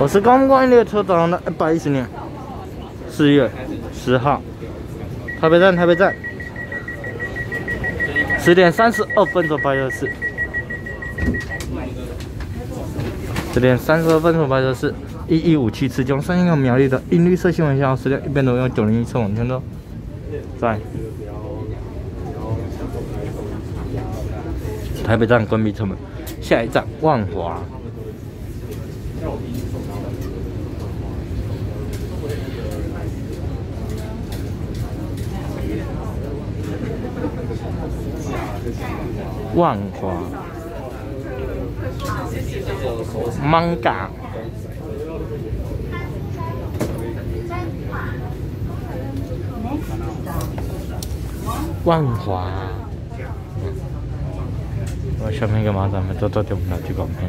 我是刚关列车长的一百一十年四月十号，台北站，台北站，十点三十二分左白热市，十点三十二分左白热市，一一五七次将三个苗栗的银绿色新闻线号十点一边多用九零一车往前走，在台北站关闭车门，下一站万华。万华，manga，万华，我下面个马站，咪走走掉，那这个平